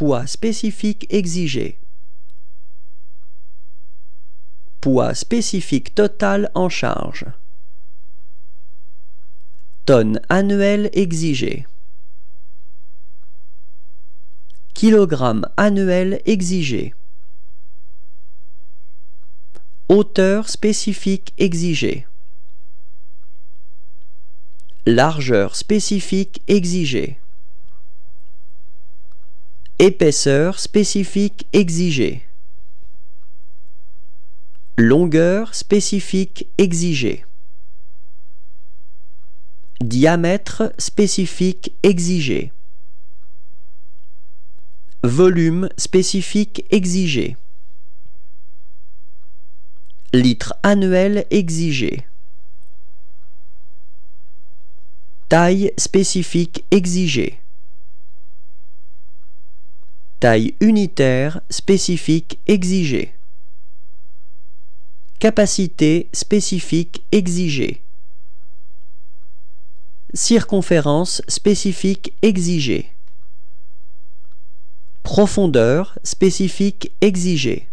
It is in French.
Poids spécifique exigé. Poids spécifique total en charge. Tonnes annuel exigé. Kilogramme annuel exigé. Hauteur spécifique exigée. Largeur spécifique exigée. Épaisseur spécifique exigée. Longueur spécifique exigée. Diamètre spécifique exigé. Volume spécifique exigé. Litre annuel exigé. Taille spécifique exigée. Taille unitaire spécifique exigée. Capacité spécifique exigée. Circonférence spécifique exigée. Profondeur spécifique exigée.